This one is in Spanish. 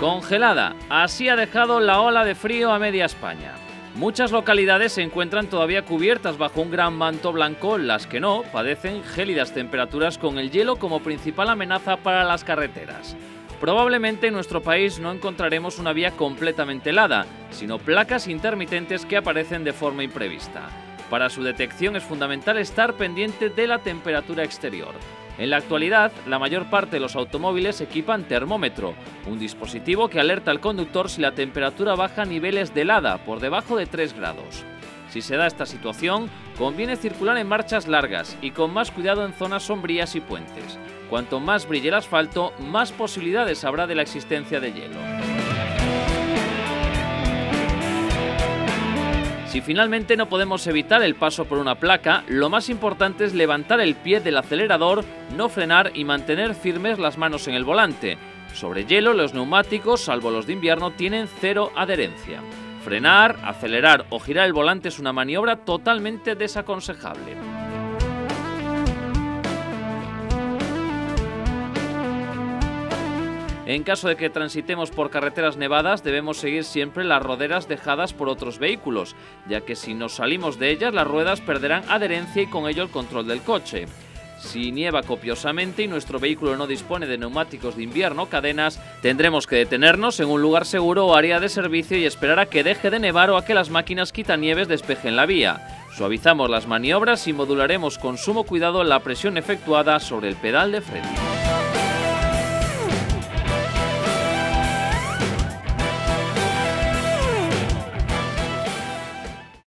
Congelada, así ha dejado la ola de frío a media España. Muchas localidades se encuentran todavía cubiertas bajo un gran manto blanco, las que no padecen gélidas temperaturas con el hielo como principal amenaza para las carreteras. Probablemente en nuestro país no encontraremos una vía completamente helada, sino placas intermitentes que aparecen de forma imprevista. Para su detección es fundamental estar pendiente de la temperatura exterior. En la actualidad, la mayor parte de los automóviles equipan termómetro, un dispositivo que alerta al conductor si la temperatura baja a niveles de helada por debajo de 3 grados. Si se da esta situación, conviene circular en marchas largas y con más cuidado en zonas sombrías y puentes. Cuanto más brille el asfalto, más posibilidades habrá de la existencia de hielo. Si finalmente no podemos evitar el paso por una placa, lo más importante es levantar el pie del acelerador, no frenar y mantener firmes las manos en el volante. Sobre hielo, los neumáticos, salvo los de invierno, tienen cero adherencia. Frenar, acelerar o girar el volante es una maniobra totalmente desaconsejable. En caso de que transitemos por carreteras nevadas, debemos seguir siempre las roderas dejadas por otros vehículos, ya que si nos salimos de ellas, las ruedas perderán adherencia y con ello el control del coche. Si nieva copiosamente y nuestro vehículo no dispone de neumáticos de invierno, cadenas, tendremos que detenernos en un lugar seguro o área de servicio y esperar a que deje de nevar o a que las máquinas quitanieves despejen la vía. Suavizamos las maniobras y modularemos con sumo cuidado la presión efectuada sobre el pedal de freno.